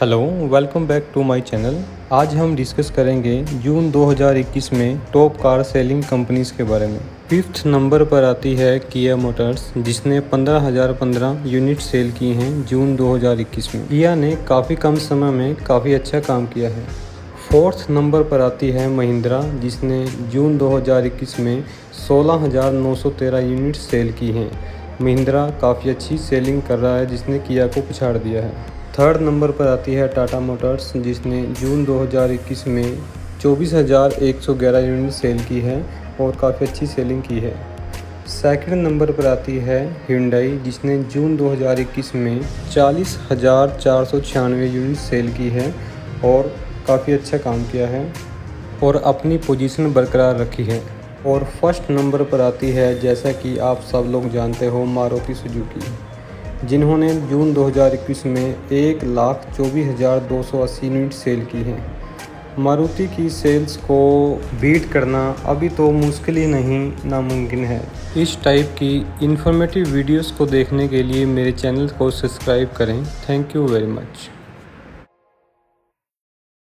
Hello welcome back to my channel आज हम discuss करेंगे जून 2021 में टॉप कार सेलिंग कंपनीज़ के बारे में। फिफ्थ नंबर पर आती है किया मोटर्स जिसने 15,015 यूनिट सेल की हैं जून 2021 में। किया ने काफ़ी कम समय में काफ़ी अच्छा काम किया है। फोर्थ नंबर पर आती है महिंद्रा जिसने जून 2021 में 16,913 यूनिट सेल की हैं। महिंद्रा काफ़ी अच्छी सेलिंग कर रहा है जिसने किया को पिछाड़ दिया है। थर्ड नंबर पर आती है टाटा मोटर्स जिसने जून 2021 में 24,111 यूनिट सेल की है और काफ़ी अच्छी सेलिंग की है। सेकंड नंबर पर आती है हिंडई जिसने जून 2021 में चालीस हज़ार चार सौ छियानवे यूनिट सेल की है और काफ़ी अच्छा काम किया है और अपनी पोजीशन बरकरार रखी है। और फ़र्स्ट नंबर पर आती है जैसा कि आप सब लोग जानते हो मारुति सुजुकी। जिन्होंने जून 2021 में एक लाख चौबीस हज़ार दो सौ अस्सी यूनिट सेल की हैं। मारुति की सेल्स को बीट करना अभी तो मुश्किल ही नहीं, नामुमकिन है। इस टाइप की इंफॉर्मेटिव वीडियोस को देखने के लिए मेरे चैनल को सब्सक्राइब करें। Thank you very much